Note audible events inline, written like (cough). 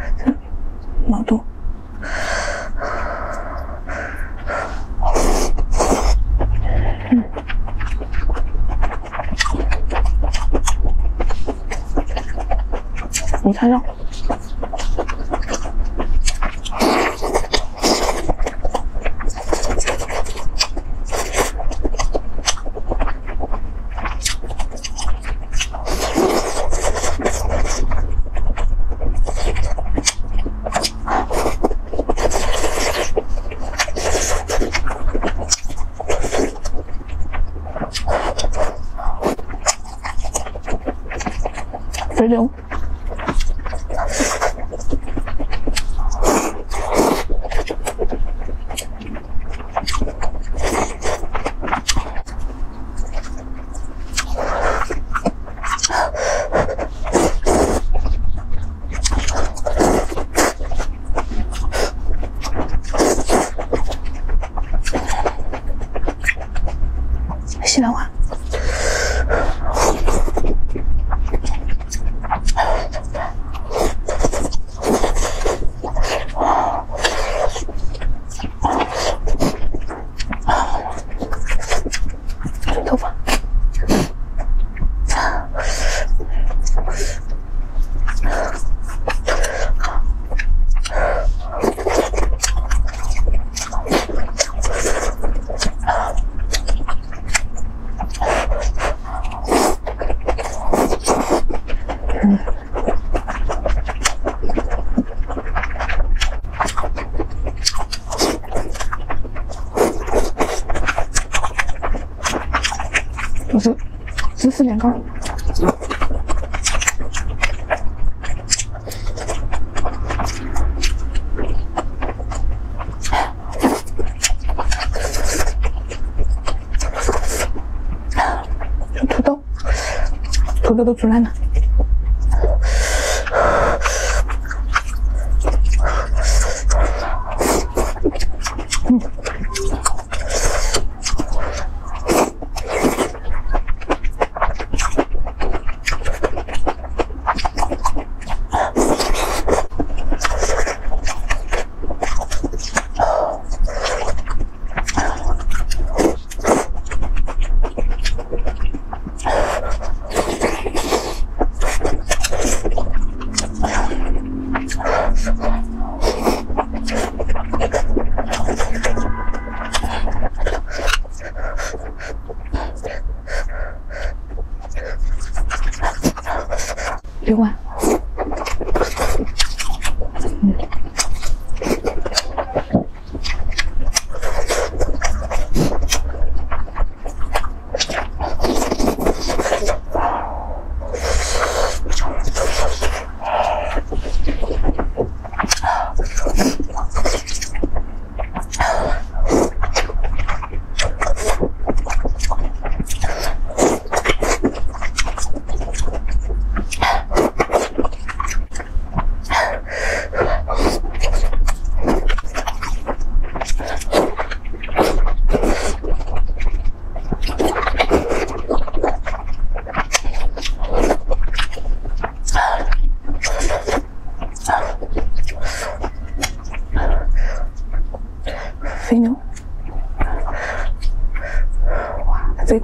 (laughs) 毛肚。嗯，午餐肉。肥牛，西兰花。是芝士年糕。土豆，土豆都煮烂了。六万。这一